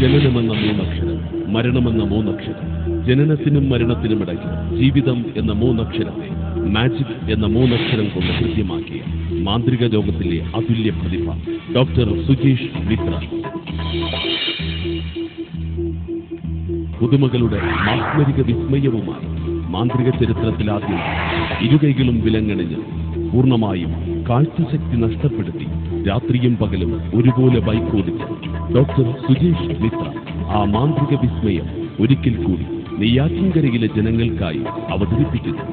ജനനമെന്ന മൂന്നക്ഷരം മരണമെന്ന മൂന്നക്ഷരം ജനനത്തിനും മരണത്തിനും ഇടയ്ക്ക് ജീവിതം എന്ന മൂന്നക്ഷരത്തെ മാജിക് എന്ന മൂന്നക്ഷരം കൊണ്ട് കൃത്യമാക്കിയ മാന്ത്രിക ലോകത്തിലെ അതുല്യ പ്രതിഭ ഡോക്ടർ സുജീഷ് മിത്ര. പുതുമകളുടെ മാസ്മരിക വിസ്മയവുമായി മാന്ത്രിക ചരിത്രത്തിലാദ്യം ഇരുകൈകളും വിലങ്ങണിഞ്ഞ് പൂർണമായും കാഴ്ചശക്തി നഷ്ടപ്പെടുത്തി രാത്രിയും പകലും ഒരുപോലെ ബൈക്കോടിച്ച ഡോക്ടർ സുജീഷ് മിത്ര. ആ മാന്ത്രിക വിസ്മയം ഒരിക്കൽ കൂടി നെയ്യാറ്റിൻകരയിലെ ജനങ്ങൾക്കായി അവതരിപ്പിക്കുന്നു.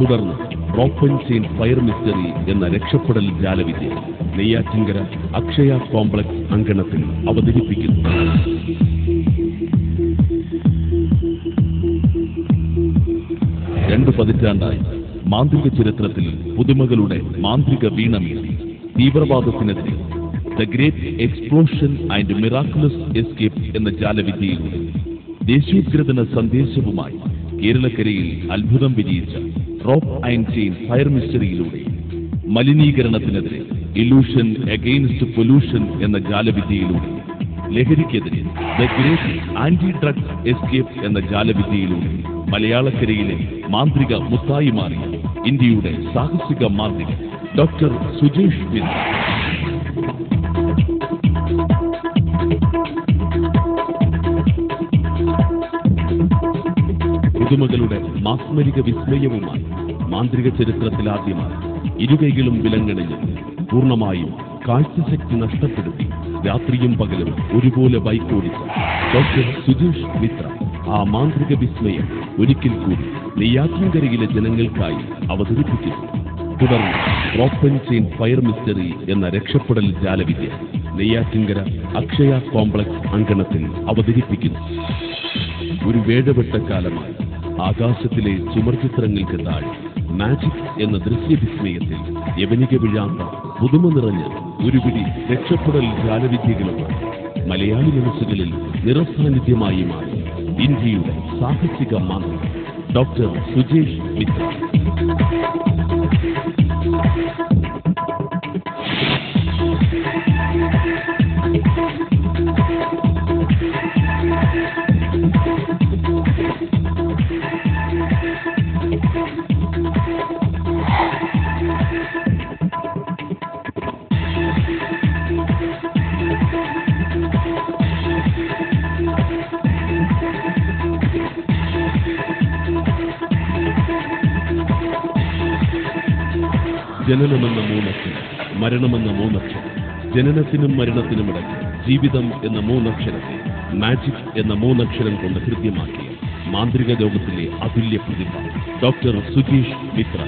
തുടർന്ന് റോപ്പൻ ചെയിൻ ഫയർ മിസ്റ്ററി എന്ന രക്ഷപ്പെടൽ ജാലവിദ്യ നെയ്യാറ്റിൻകര അക്ഷയ കോംപ്ലക്സ് അങ്കണത്തിൽ അവതരിപ്പിക്കുന്നു. രണ്ടു പതിറ്റാണ്ടായി മാന്ത്രിക ചരിത്രത്തിൽ പുതുമകളുടെ മാന്ത്രിക വീണമീറി തീവ്രവാദത്തിനെതിരെ the great explosion and miraculous escape എന്ന ജാലവിദ്യയിലൂടെ ദേശീയോദ്ഗ്രഥന സന്ദേശവുമായി കേരളക്കരയിൽ അത്ഭുതം വിജയിച്ച റോപ്പ് ആൻഡ് ചെയിൻ ഫയർ മിസ്റ്ററിയിലൂടെ മലിനീകരണത്തിനെതിരെ ഇലൂഷൻ അഗെയിൻസ്റ്റ് പൊല്യൂഷൻ എന്ന ജാലവിദ്യയിലൂടെ ലഹരിക്കെതിരെ the great anti drugs escape എന്ന ജാലവിദ്യയിലൂടെ മലയാളക്കരയിലെ മാന്ത്രിക മുത്തായി മാറി ഇന്ത്യയുടെ സാഹസിക മാന്ത്രിക ഡോക്ടർ സുജേഷ് മിത്ര പുതുമകളുടെ മാസ്മരിക വിസ്മയവുമായി മാന്ത്രിക ചരിത്രത്തിലാദ്യമായി ഇരുകൈകളും വിലങ്ങണിഞ്ഞ് പൂർണമായും കാഴ്ചശക്തി നഷ്ടപ്പെടുത്തി രാത്രിയും പകലും ഒരുപോലെ ബൈക്കോടിച്ച ഡോക്ടർ സുജീഷ് മിത്ര. ആ മാന്ത്രിക വിസ്മയം ഒരിക്കൽ കൂടി നെയ്യാറ്റിൻകരയിലെ ജനങ്ങൾക്കായി അവതരിപ്പിക്കുന്നു തുടർന്ന് റോപ്പൻ ചെയിൻ ഫയർ മിസ്റ്ററി എന്ന രക്ഷപ്പെടൽ ജാലവിദ്യ നെയ്യാറ്റിൻകര അക്ഷയ കോംപ്ലക്സ് അങ്കണത്തിൽ അവതരിപ്പിക്കുന്നു. ഒരു വേഴവെട്ട കാലമായി ആകാശത്തിലെ ചുമർചിത്രങ്ങൾക്ക് താഴെ. മാജിക് എന്ന ദൃശ്യവിസ്മയത്തിൽ യവനിക വിഴാത്ത പുതുമ നിറഞ്ഞ ഒരു പിടി രക്ഷപ്പെടൽ ജാലവിദ്യകളുമാണ് മലയാളി മനസ്സുകളിൽ നിറസാന്നിധ്യമായി മാറി ഇന്ത്യയുടെ സാഹസിക മാന്ത്രിക ഡോക്ടർ സുജേഷ് മിത്ര. ജനനമെന്ന മൂന്നക്ഷരം മരണമെന്ന മൂന്നക്ഷരം ജനനത്തിനും മരണത്തിനും ഇടയ്ക്ക് ജീവിതം എന്ന മൂന്നക്ഷരത്തെ മാജിക് എന്ന മൂന്നക്ഷരം കൊണ്ട് കൃത്യമാക്കിയ മാന്ത്രിക ലോകത്തിലെ അതുല്യ പ്രതിഭ ഡോക്ടർ സുജീഷ് മിത്ര.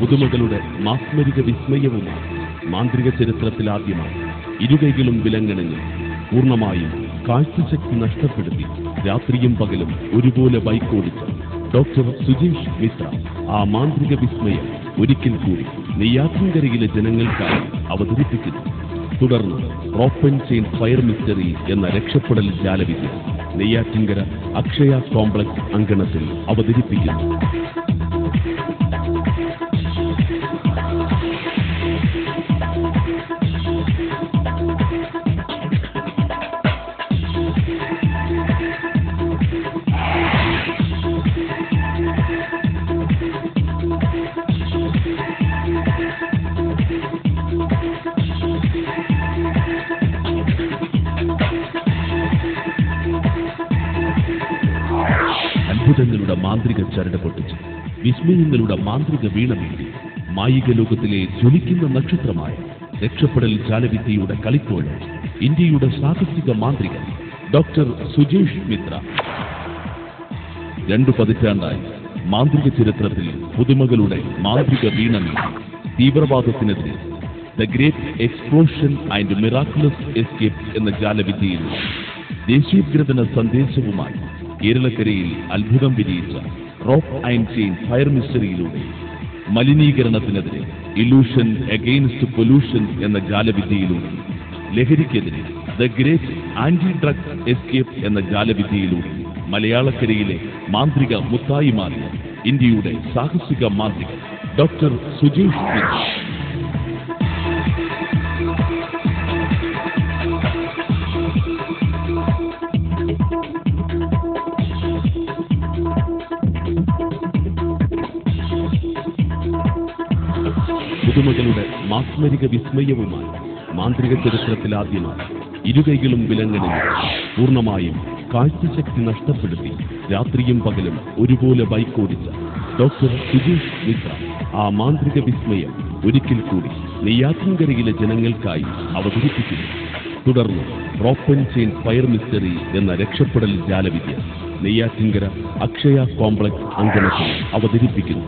പുതുമകളുടെ മാസ്മരിക വിസ്മയവുമായി മാന്ത്രിക ചരിത്രത്തിലാദ്യമായി ഇരുകൈകളും വിലങ്ങണിഞ്ഞ്. പൂർണമായും കാഴ്ചശക്തി നഷ്ടപ്പെടുത്തി രാത്രിയും പകലും ഒരുപോലെ ബൈക്ക് ഓടിച്ച ഡോക്ടർ സുജീഷ് മിശ്ര ആ മാന്ത്രിക വിസ്മയം ഒരിക്കൽ കൂടി നെയ്യാറ്റിൻകരയിലെ ജനങ്ങൾക്കായി അവതരിപ്പിക്കുന്നു. തുടർന്ന് ഓപ്പൺ ചെയിൻ ഫയർ മിസ്റ്ററി എന്ന രക്ഷപ്പെടൽ ജാലവിദ്യ നെയ്യാറ്റിൻകര അക്ഷയ കോംപ്ലക്സ് അങ്കണത്തിൽ അവതരിപ്പിക്കുന്നു. അത്ഭുതങ്ങളുടെ മാന്ത്രിക ചരട് പൊട്ടിച്ചു. വിസ്മയങ്ങളുടെ മാന്ത്രിക വീണമീട്ടി മായിക ലോകത്തിലെ ജ്വലിക്കുന്ന നക്ഷത്രമായ രക്ഷപ്പെടൽ ജാലവിദ്യയുടെ കളിക്കോട് ഇന്ത്യയുടെ സാഹസിക മാന്ത്രികൻ ഡോക്ടർ സുജേഷ് മിത്ര. രണ്ടു പതിറ്റാണ്ടായി മാന്ത്രിക ചരിത്രത്തിൽ പുതുമകളുടെ മാന്ത്രിക വീണമീട്ടി തീവ്രവാദത്തിനെതിരെ the great explosion and miraculous escape എന്ന ജാലവിദ്യയിൽ ദേശീയോദ്ഗ്രഥന സന്ദേശവുമായി കേരളക്കരയിൽ അത്ഭുതം വിജയിച്ച റോക്ക് ആൻഡ് ചെയിൻ ഫയർ മിസ്റ്ററിയിലൂടെ മലിനീകരണത്തിനെതിരെ ഇലൂഷൻ അഗെയിൻസ്റ്റ് പൊല്യൂഷൻ എന്ന ജാലവിദ്യയിലൂടെ ലഹരിക്കെതിരെ the great anti drugs escape എന്ന ജാലവിദ്യയിലൂടെ മലയാളക്കരയിലെ മാന്ത്രിക മുത്തായി മാറിയ ഇന്ത്യയുടെ സാഹസിക മാന്ത്രിക ഡോക്ടർ സുജീഷ് മാസ്മരിക വിസ്മയവുമായി മാന്ത്രിക ചരിത്രത്തിൽ ആദ്യമായി ഇരുകൈകളും വിലങ്ങനെ പൂർണമായും കാഴ്ചശക്തി നഷ്ടപ്പെടുത്തി രാത്രിയും പകലും ഒരുപോലെ ബൈക്ക് ഓടിച്ച ഡോക്ടർ സുജീഷ് മിശ്ര ആ മാന്ത്രിക വിസ്മയം ഒരിക്കൽ കൂടി നെയ്യാറ്റിൻകരയിലെ ജനങ്ങൾക്കായി അവതരിപ്പിക്കുന്നു. തുടർന്ന് റോപ്പൻ ചെയിൻ ഫയർ മിസ്റ്ററി എന്ന രക്ഷപ്പെടൽ ജാലവിദ്യ നെയ്യാറ്റിൻകര അക്ഷയ കോംപ്ലക്സ് അങ്കണത്തിൽ അവതരിപ്പിക്കുന്നു.